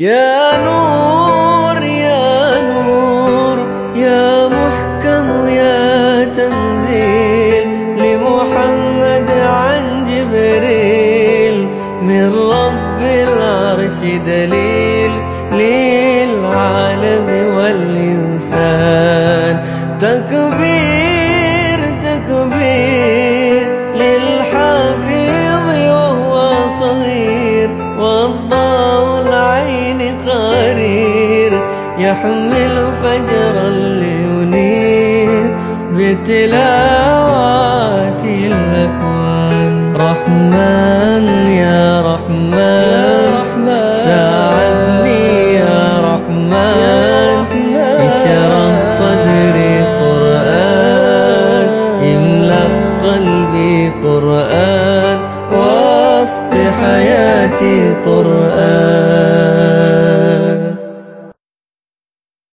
يا نور يا نور يا محكم يا تنزيل لمحمد عن جبريل من رب العرش دليل للعالم والإنسان. تكبير تكبير للحفيظ وهو صغير والضوء يحمل فجرا لينير بتلاوات الأكوان. رحمن يا رحمن ساعدني يا رحمن بشرح صدري قرآن املأ قلبي قرآن واسط حياتي قرآن.